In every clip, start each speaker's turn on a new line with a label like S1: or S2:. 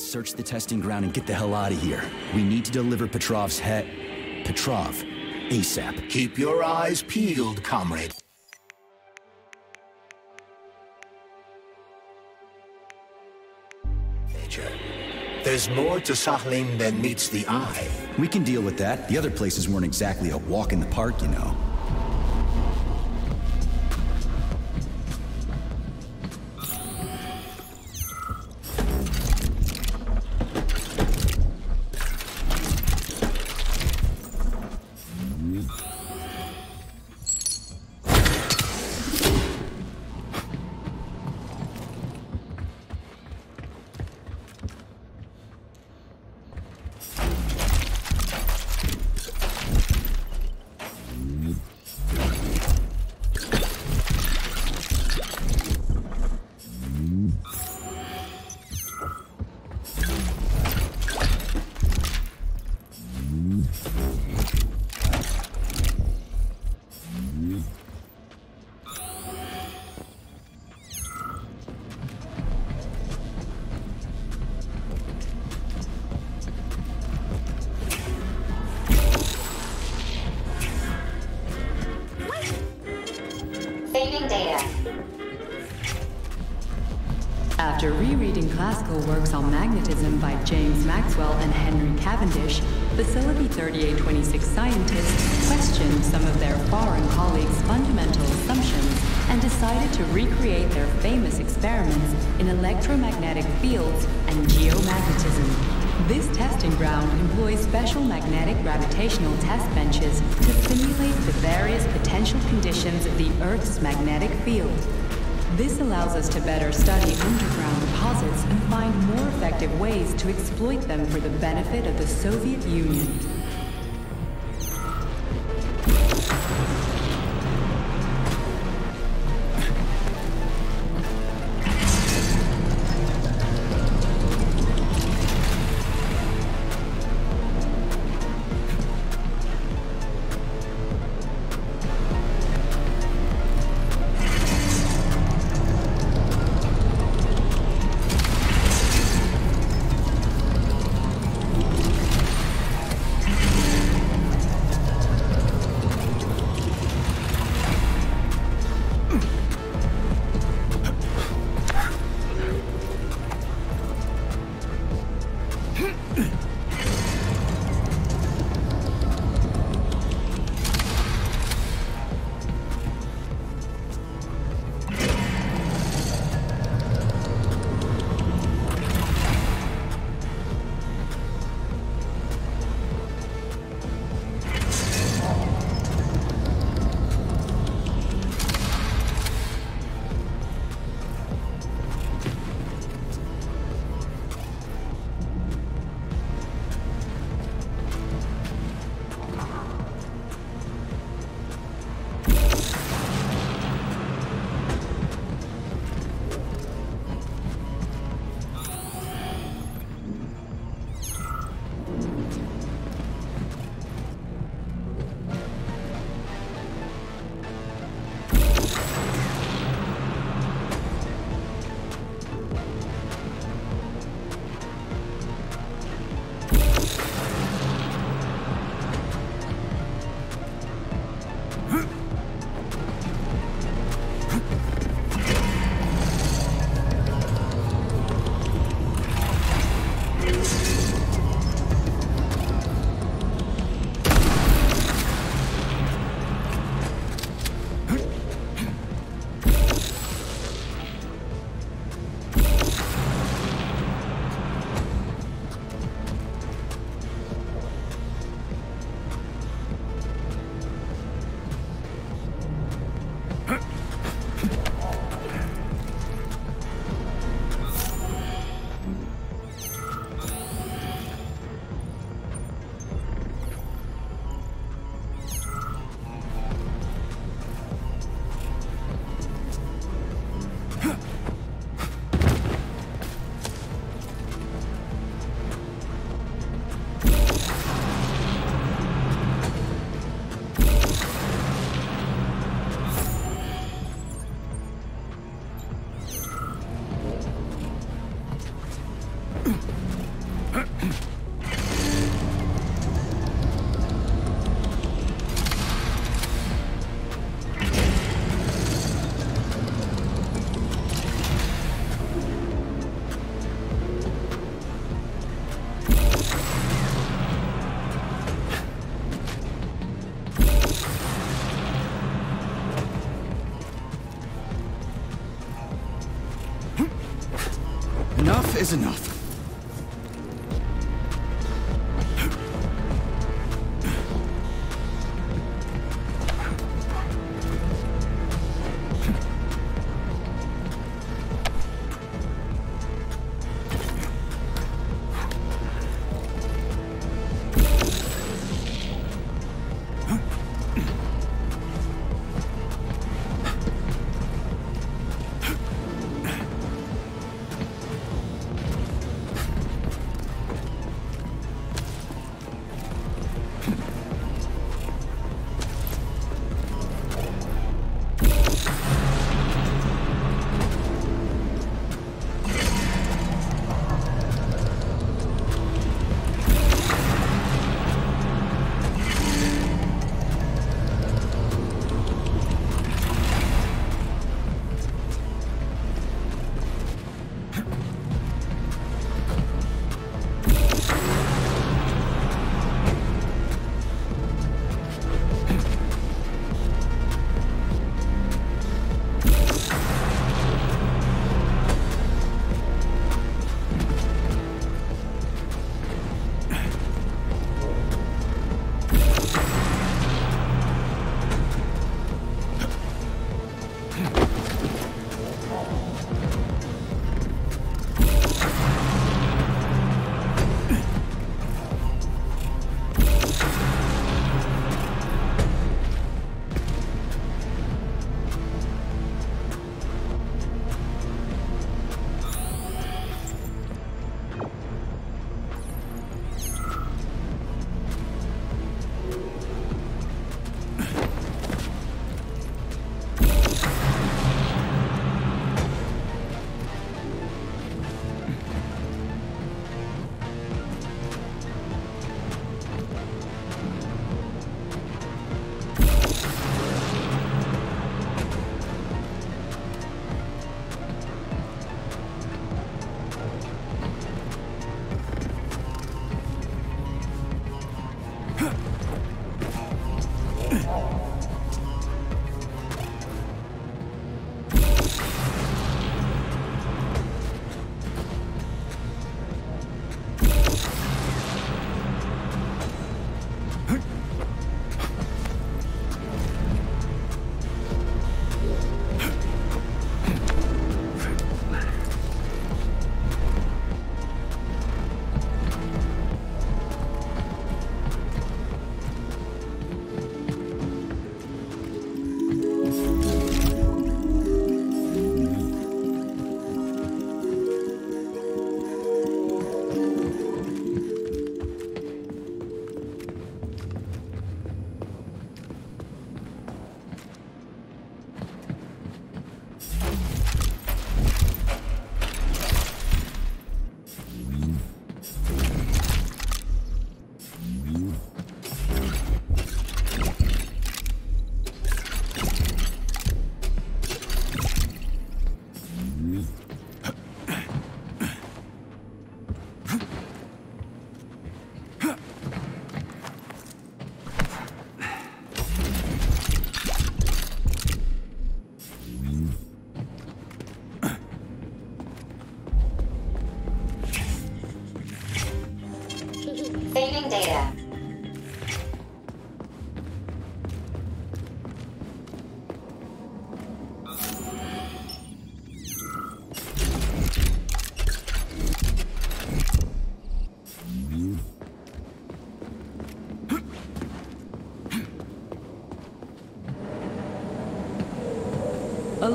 S1: Let's search the testing ground and get the hell out of here. We need to deliver Petrov's head... Petrov. ASAP.
S2: Keep your eyes peeled, comrade. Major, there's more to Sakhalin than meets the eye.
S1: We can deal with that. The other places weren't exactly a walk in the park, you know.
S3: This testing ground employs special magnetic gravitational test benches to simulate the various potential conditions of the Earth's magnetic field. This allows us to better study underground deposits and find more effective ways to exploit them for the benefit of the Soviet Union.
S1: Enough.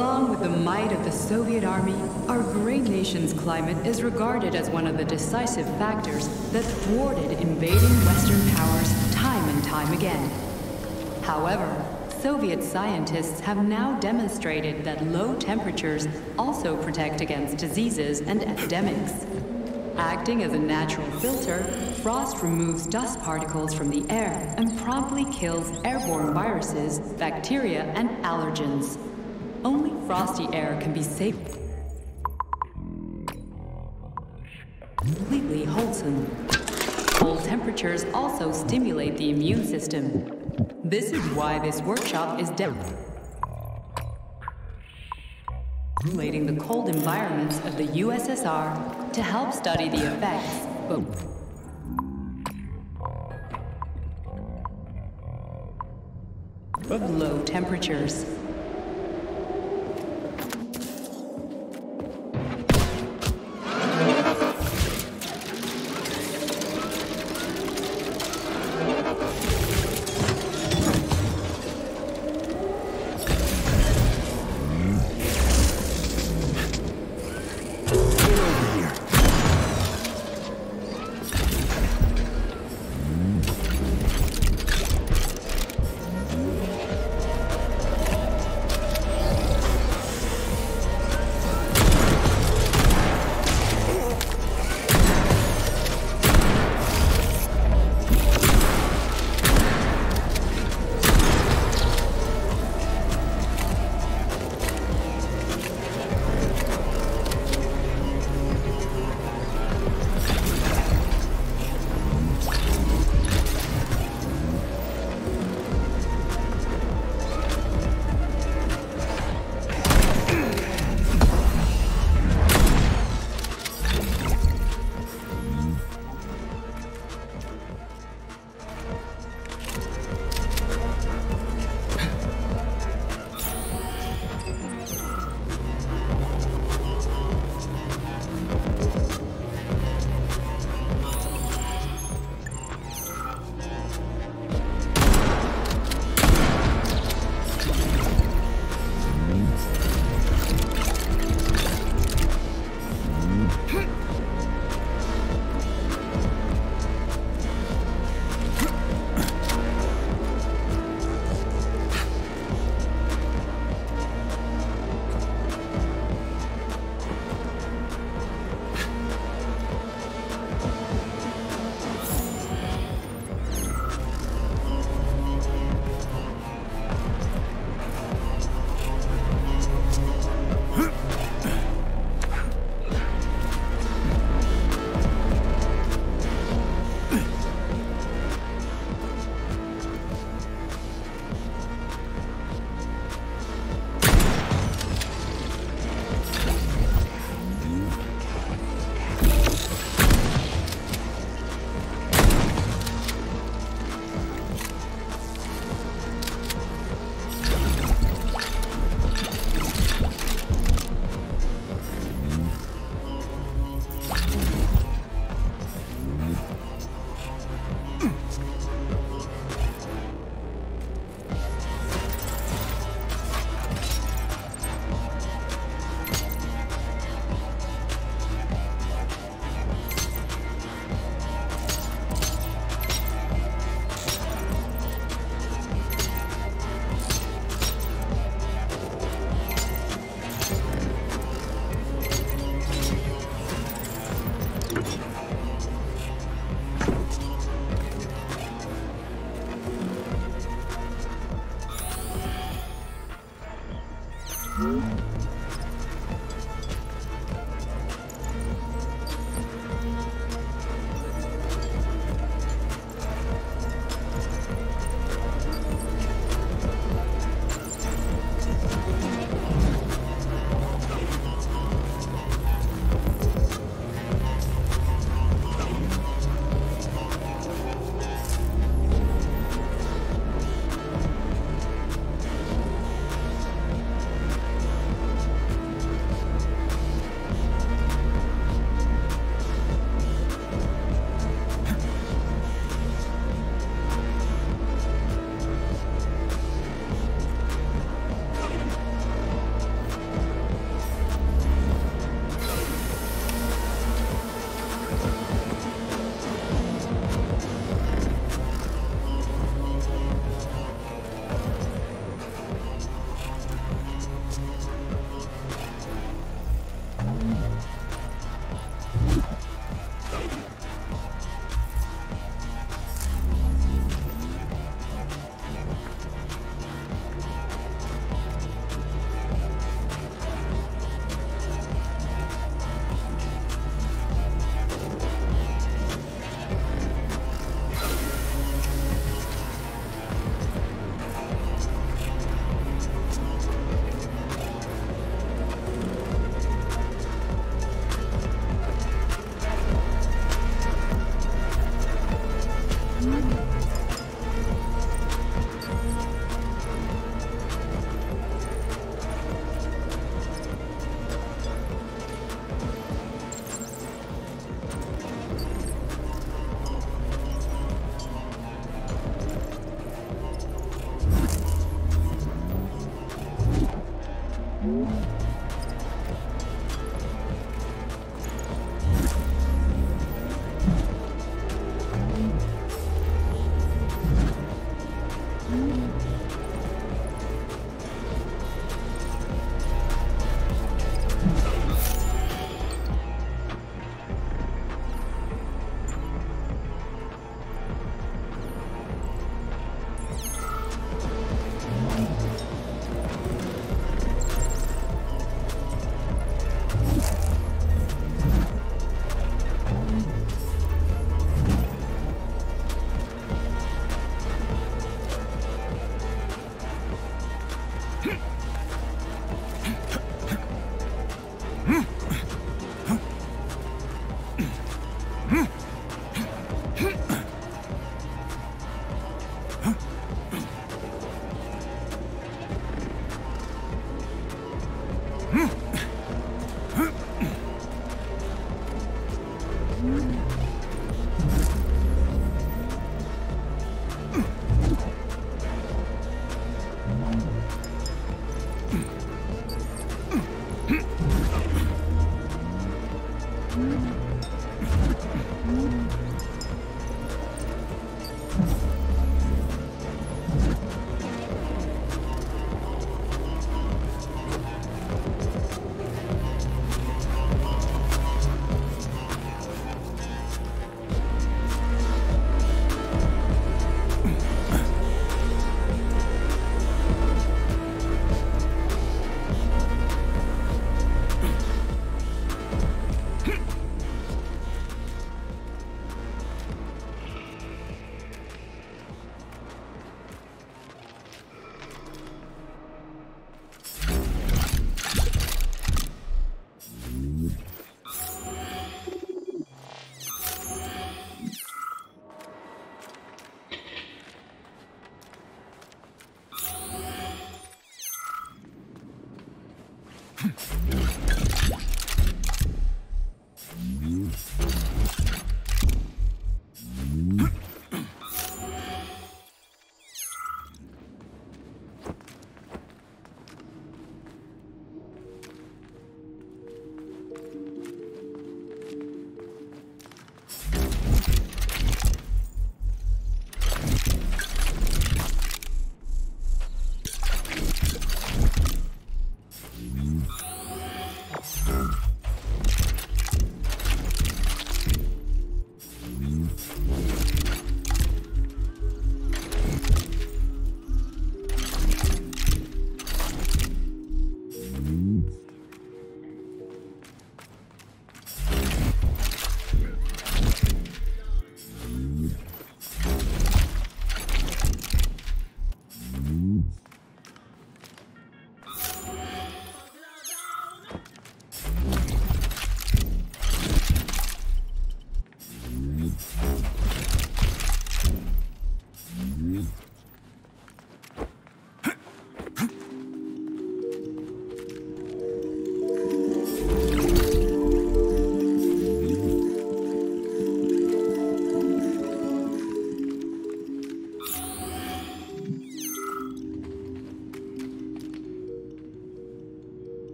S3: Along with the might of the Soviet Army, our great nation's climate is regarded as one of the decisive factors that thwarted invading Western powers time and time again. However, Soviet scientists have now demonstrated that low temperatures also protect against diseases and epidemics. Acting as a natural filter, frost removes dust particles from the air and promptly kills airborne viruses, bacteria, and allergens. Only frosty air can be safe. Completely wholesome. Cold temperatures also stimulate the immune system. This is why this workshop is demonstrating the cold environments of the USSR to help study the effects of low temperatures.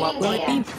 S3: What will it be?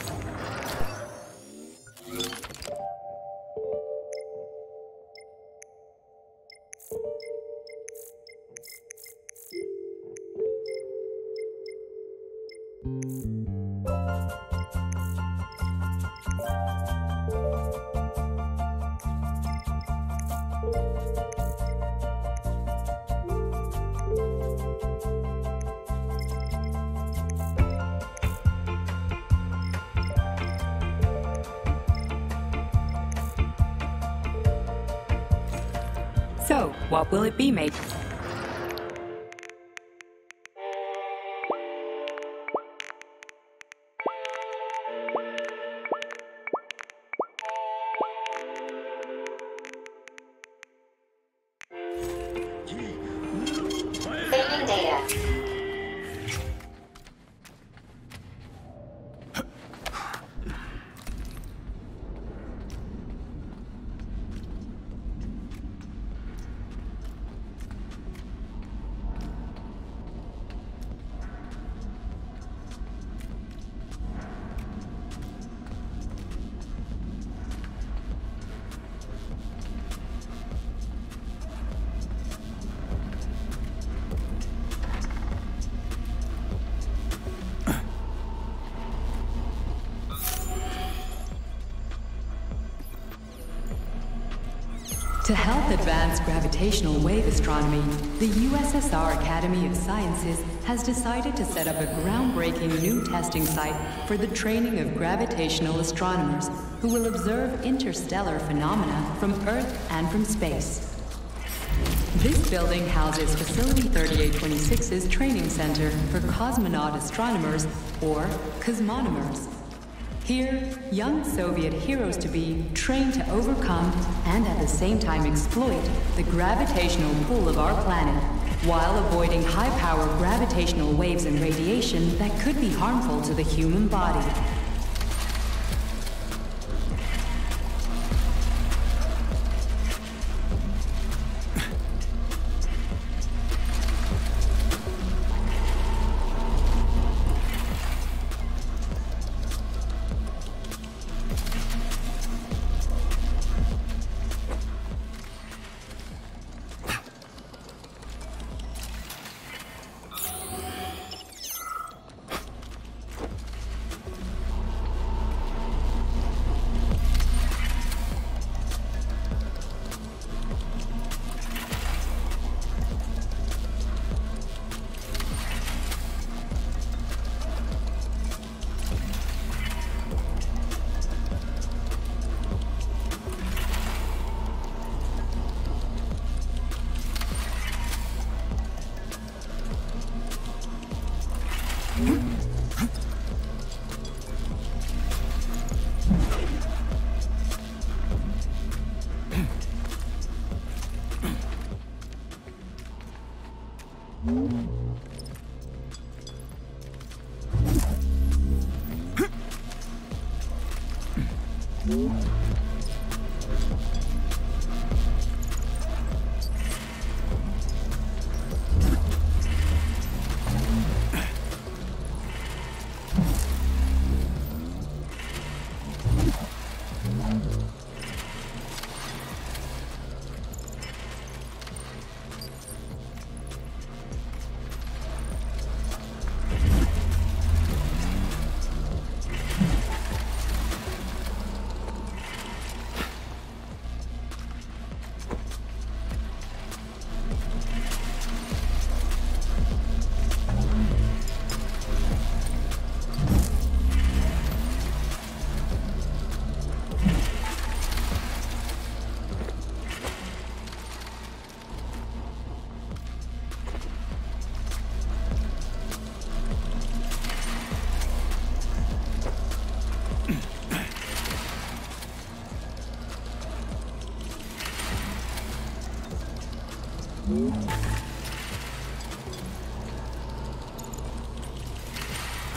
S3: So, what will it be, mate? Help advance gravitational wave astronomy, the USSR Academy of Sciences has decided to set up a groundbreaking new testing site for the training of gravitational astronomers who will observe interstellar phenomena from Earth and from space. This building houses Facility 3826's training center for cosmonaut astronomers, or cosmonomers. Here, young Soviet heroes to be train to overcome and at the same time exploit the gravitational pull of our planet while avoiding high power gravitational waves and radiation that could be harmful to the human body.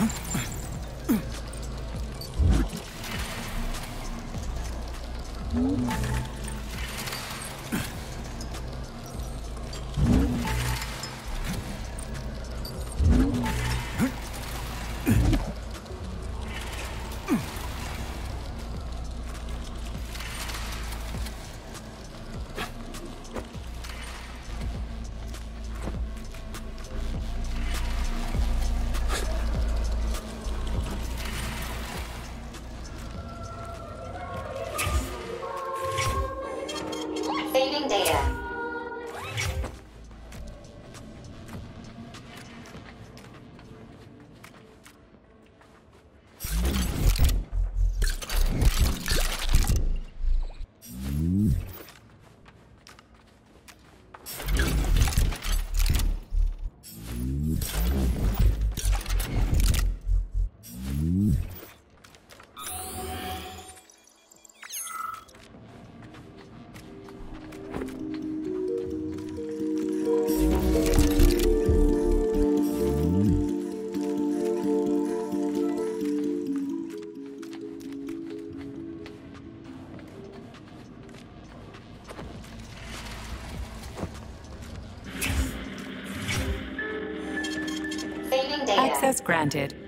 S3: Huh? Granted.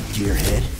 S1: That, gearhead.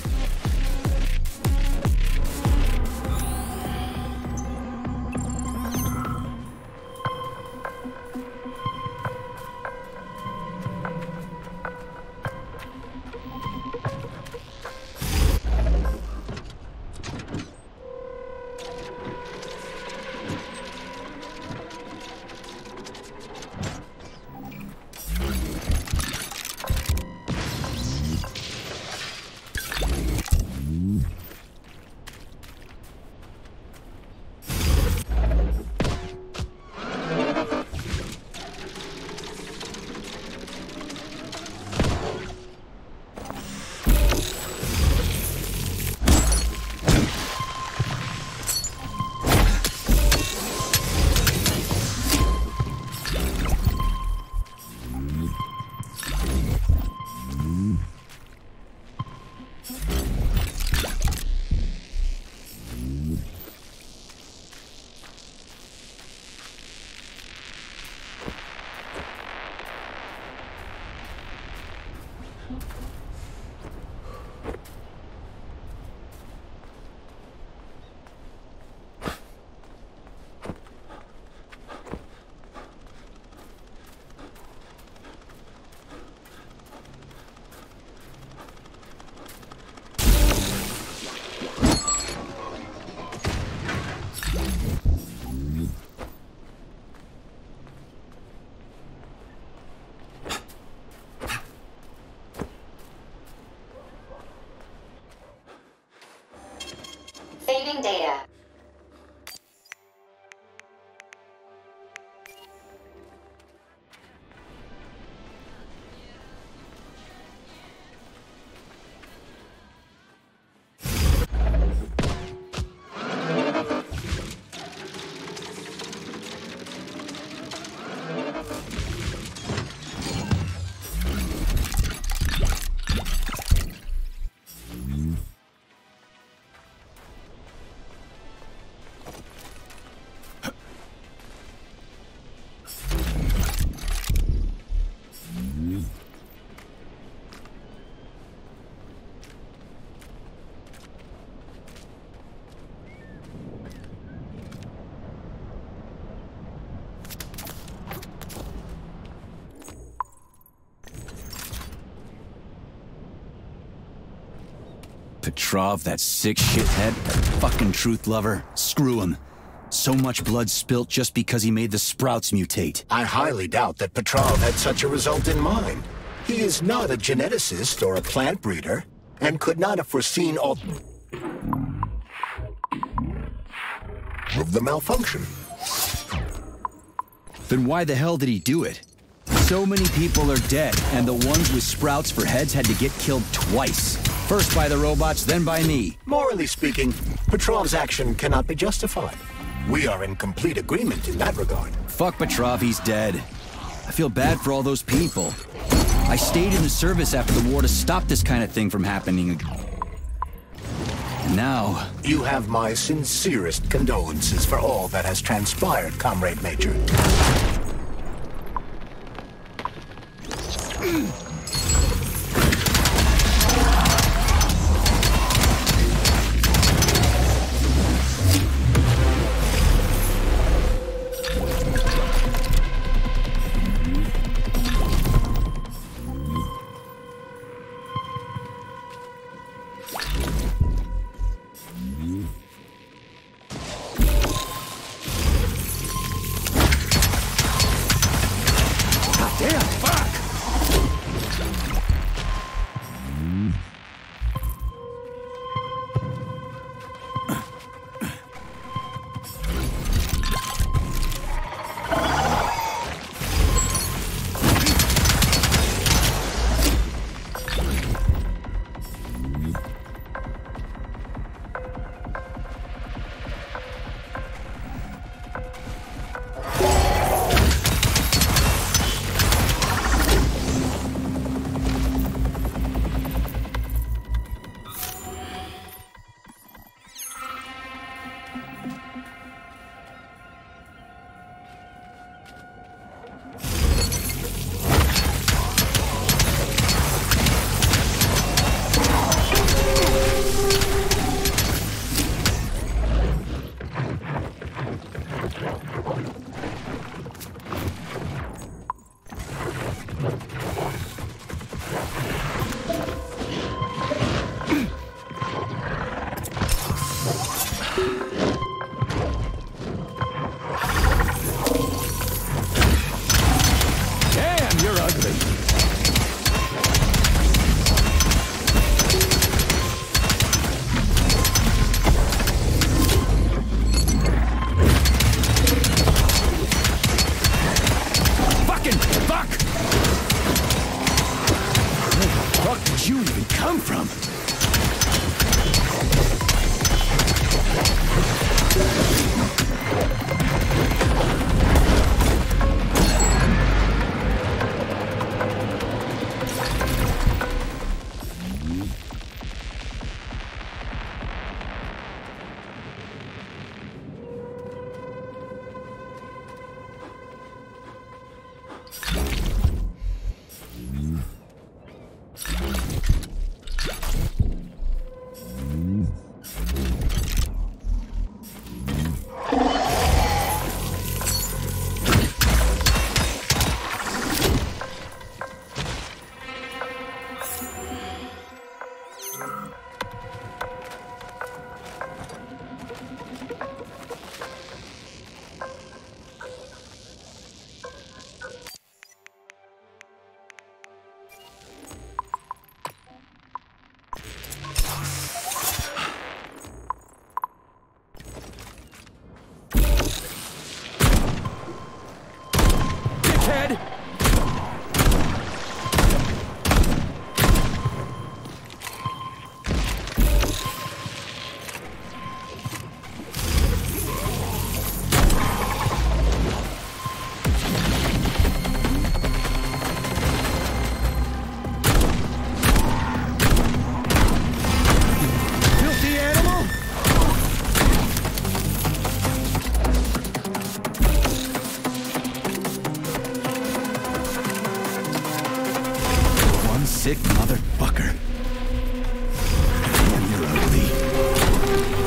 S1: Petrov, that sick shithead, that fucking truth lover. Screw him. So much blood spilt just because he made the sprouts mutate.
S2: I highly doubt that Petrov had such a result in mind. He is not a geneticist or a plant breeder, and could not have foreseen all of the malfunction.
S1: Then why the hell did he do it? So many people are dead, and the ones with sprouts for heads had to get killed twice. First by the robots, then by me.
S2: Morally speaking, Petrov's action cannot be justified. We are in complete agreement in that regard.
S1: Fuck Petrov, he's dead. I feel bad for all those people. I stayed in the service after the war to stop this kind of thing from happening again. And now,
S2: You have my sincerest condolences for all that has transpired, Comrade Major.
S1: Sick motherfucker. Damn, you're ugly.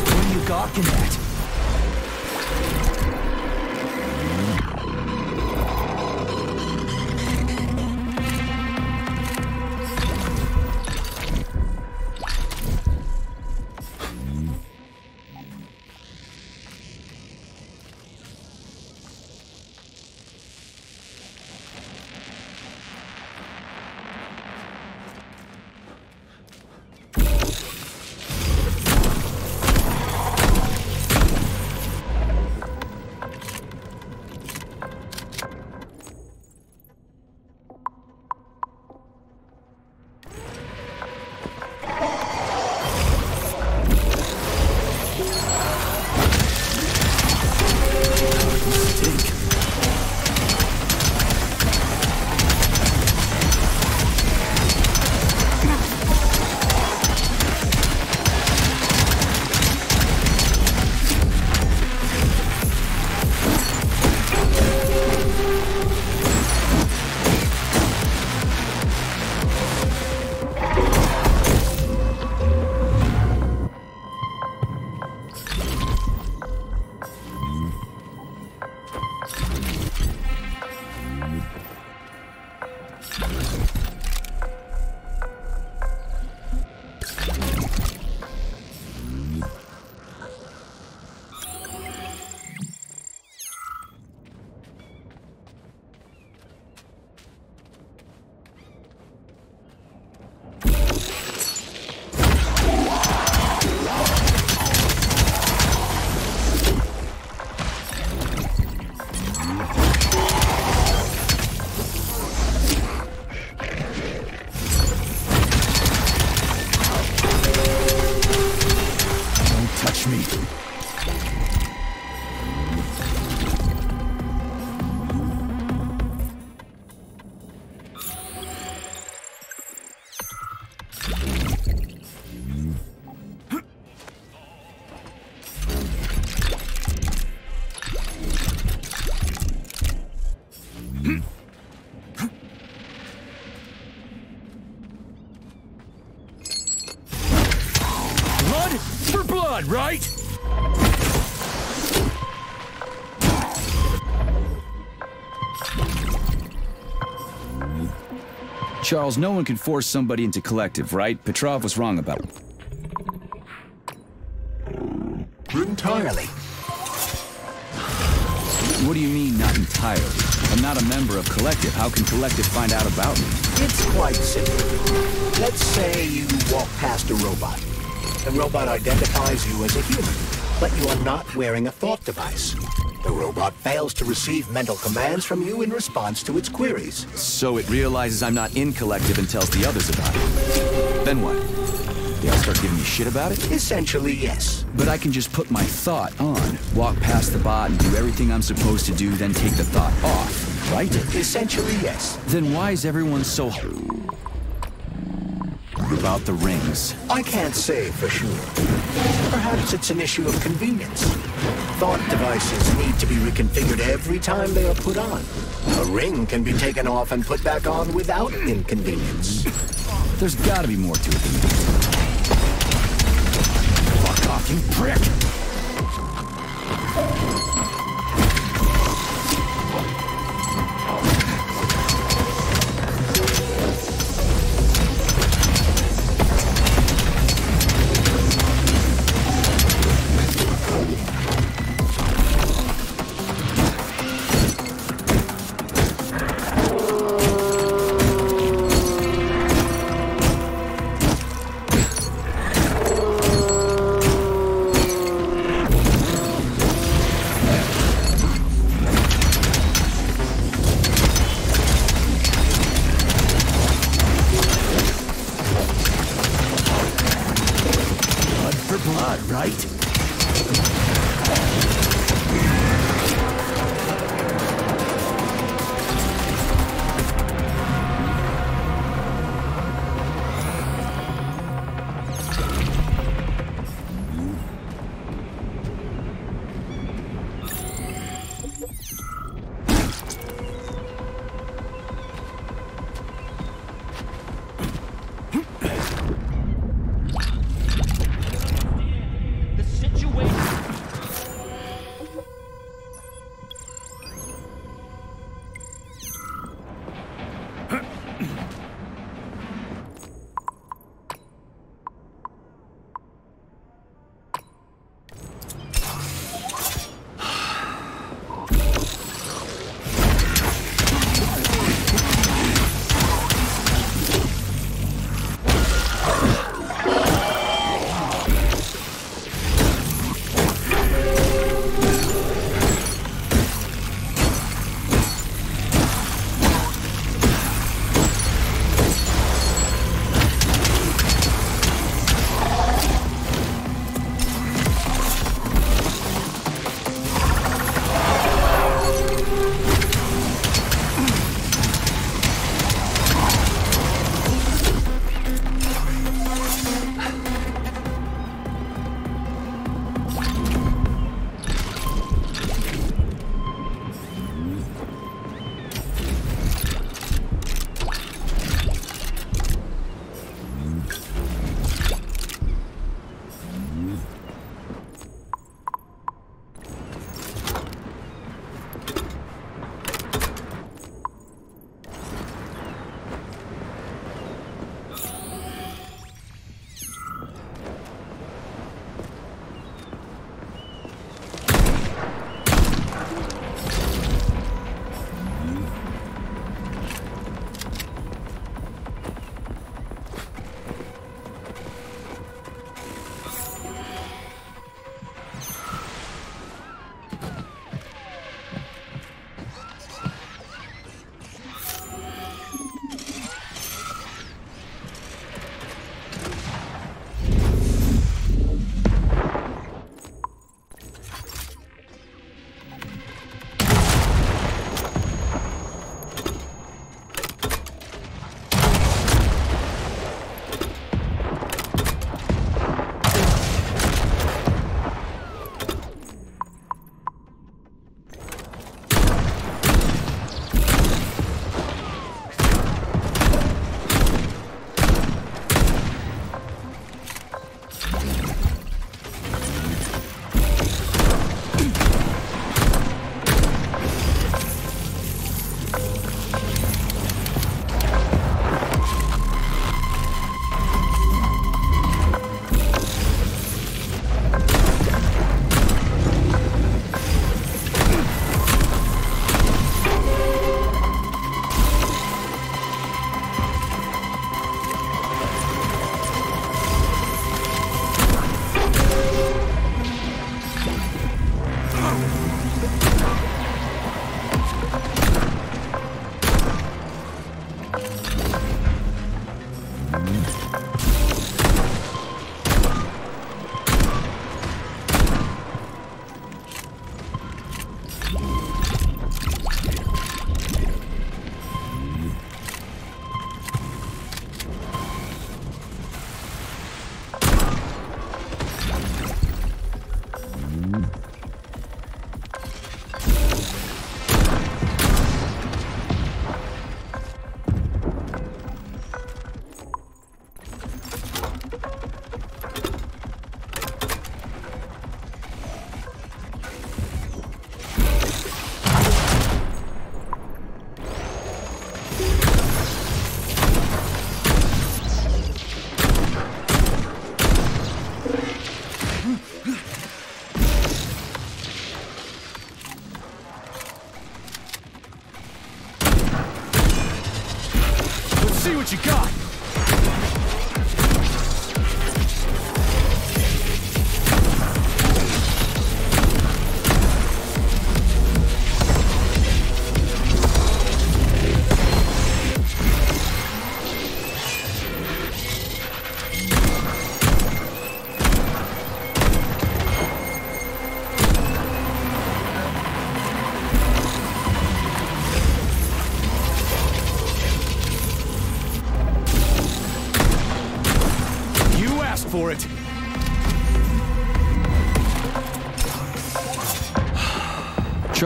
S1: What are you gawking at? Touch me. Charles, no one can force somebody into Kollektiv, right? Petrov was wrong about it.
S2: Entirely.
S1: What do you mean, not entirely? I'm not a member of Kollektiv. How can Kollektiv find out about me?
S2: It's quite simple. Let's say you walk past a robot. The robot identifies you as a human, but you are not wearing a thought device. The robot fails to receive mental commands from you in response to its queries.
S1: So it realizes I'm not in Kollektiv and tells the others about it. Then what? They all start giving me shit about it?
S2: Essentially, yes.
S1: But I can just put my thought on, walk past the bot and do everything I'm supposed to do, then take the thought off, right?
S2: Essentially, yes.
S1: Then why is everyone so about the rings?
S2: I can't say for sure. Perhaps it's an issue of convenience. Thought devices need to be reconfigured every time they are put on. A ring can be taken off and put back on without inconvenience.
S1: There's gotta be more to it than that. Fuck off, you prick!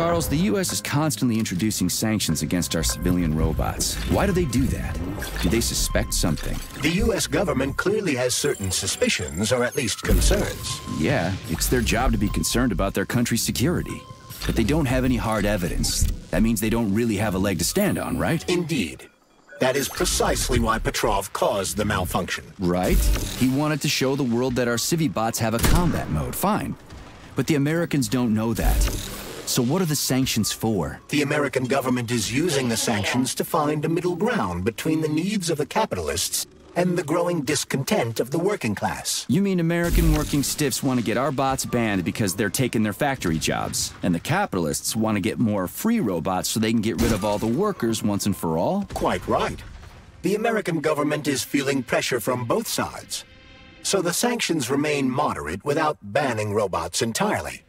S1: Charles, the U.S. is constantly introducing sanctions against our civilian robots. Why do they do that? Do they suspect something?
S2: The U.S. government clearly has certain suspicions, or at least concerns.
S1: Yeah, it's their job to be concerned about their country's security. But they don't have any hard evidence. That means they don't really have a leg to stand on, right?
S2: Indeed. That is precisely why Petrov caused the malfunction.
S1: Right? He wanted to show the world that our Civibots have a combat mode, fine. But the Americans don't know that. So what are the sanctions for?
S2: The American government is using the sanctions to find a middle ground between the needs of the capitalists and the growing discontent of the working class.
S1: You mean American working stiffs want to get our bots banned because they're taking their factory jobs, and the capitalists want to get more free robots so they can get rid of all the workers once and for all?
S2: Quite right. The American government is feeling pressure from both sides. So the sanctions remain moderate without banning robots entirely.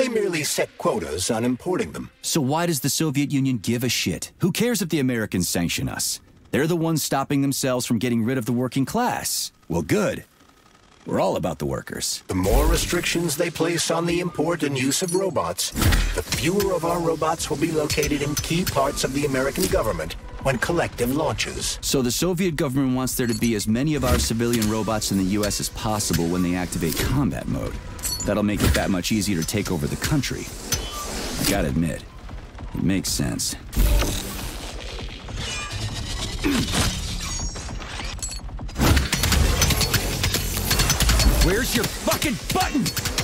S2: They merely set quotas on importing them.
S1: So why does the Soviet Union give a shit? Who cares if the Americans sanction us? They're the ones stopping themselves from getting rid of the working class. Well, good. We're all about the workers.
S2: The more restrictions they place on the import and use of robots, the fewer of our robots will be located in key parts of the American government when Kollektiv launches.
S1: So the Soviet government wants there to be as many of our civilian robots in the US as possible when they activate combat mode. That'll make it that much easier to take over the country. I gotta admit, it makes sense. Where's your fucking button?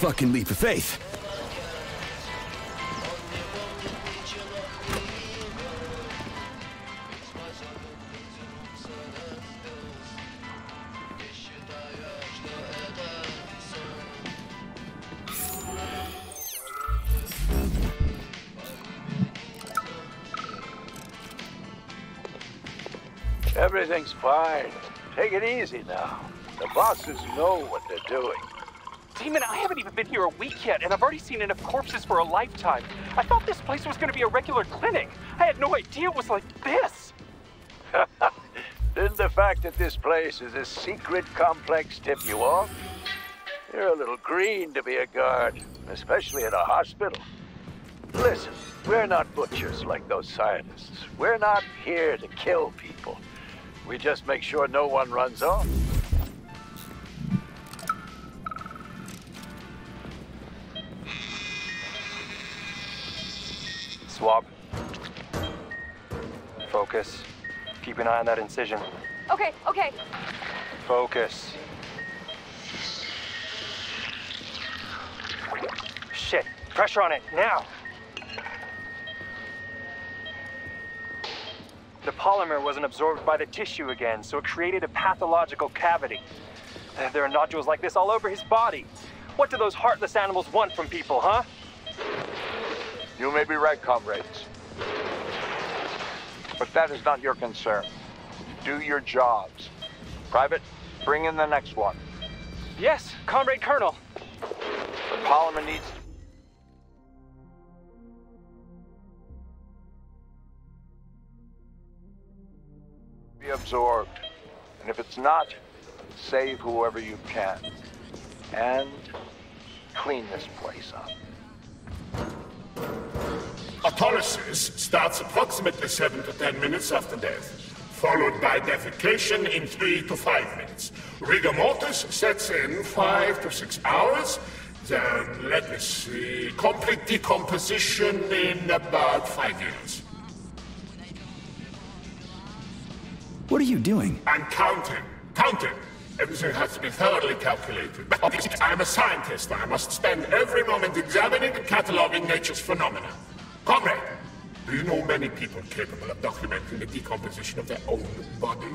S1: Fucking leap of faith.
S4: Everything's fine. Take it easy now. The bosses know what they're doing.
S5: Demon, I haven't even been here a week yet, and I've already seen enough corpses for a lifetime. I thought this place was going to be a regular clinic. I had no idea it was like this.
S4: Didn't the fact that this place is a secret complex tip you off? You're a little green to be a guard, especially at a hospital. Listen, we're not butchers like those scientists. We're not here to kill people. We just make sure no one runs off.
S5: Swab. Focus. Keep an eye on that incision.
S6: Okay, okay.
S5: Focus. Shit. Pressure on it, now. The polymer wasn't absorbed by the tissue again, so it created a pathological cavity. There are nodules like this all over his body. What do those heartless animals want from people, huh?
S4: You may be right, comrades. But that is not your concern. Do your jobs. Private, bring in the next one.
S5: Yes, Comrade Colonel.
S4: The polymer needs to be absorbed. And if it's not, save whoever you can. And clean this place up.
S7: Autolysis starts approximately 7 to 10 minutes after death, followed by defecation in 3 to 5 minutes. Rigor mortis sets in 5 to 6 hours. Then, let me see, complete decomposition in about 5 years.
S1: What are you doing?
S7: I'm counting. Counting. Everything has to be thoroughly calculated. I'm a scientist. And I must spend every moment examining and cataloging nature's phenomena. Comrade, do you know many people capable of documenting the decomposition of their own body?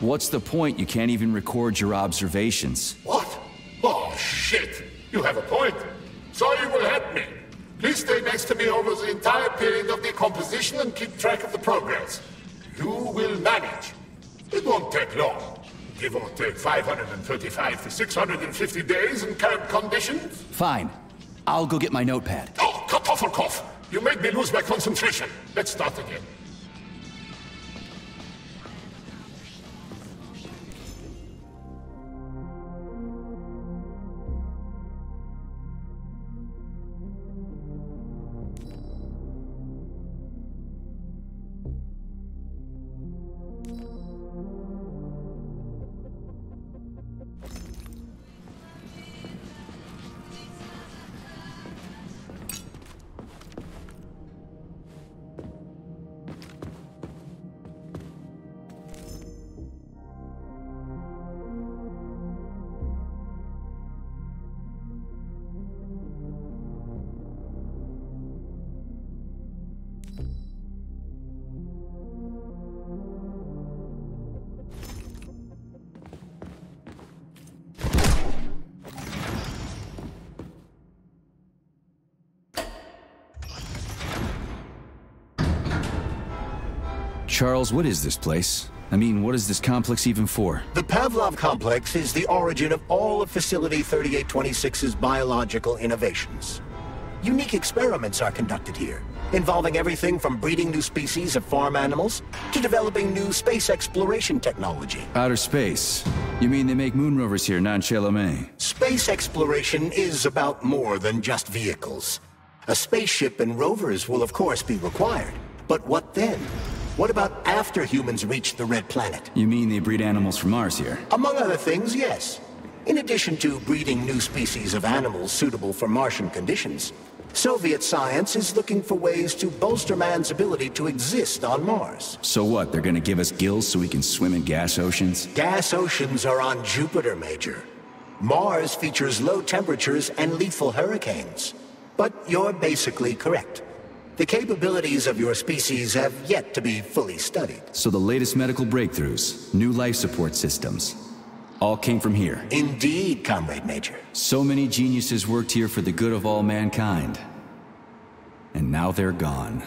S1: What's the point? You can't even record your observations.
S7: What? Oh, shit. You have a point. So you will help me. Please stay next to me over the entire period of the decomposition and keep track of the progress. You will manage. It won't take long. Give or take 535 to 650 days in current conditions.
S1: Fine. I'll go get my notepad.
S7: Oh, Kartoffelkopf! You made me lose my concentration. Let's start again.
S1: Charles, what is this place? I mean, what is this complex even for?
S2: The Pavlov complex is the origin of all of Facility 3826's biological innovations. Unique experiments are conducted here, involving everything from breeding new species of farm animals to developing new space exploration technology.
S1: Outer space. You mean they make moon rovers here, non Chelome?
S2: Space exploration is about more than just vehicles. A spaceship and rovers will of course be required. But what then? What about after humans reach the Red Planet?
S1: You mean they breed animals from Mars here?
S2: Among other things, yes. In addition to breeding new species of animals suitable for Martian conditions, Soviet science is looking for ways to bolster man's ability to exist on Mars.
S1: So what, they're gonna give us gills so we can swim in gas oceans?
S2: Gas oceans are on Jupiter, Major. Mars features low temperatures and lethal hurricanes. But you're basically correct. The capabilities of your species have yet to be fully studied.
S1: So the latest medical breakthroughs, new life support systems, all came from here.
S2: Indeed, Comrade Major.
S1: So many geniuses worked here for the good of all mankind. And now they're gone.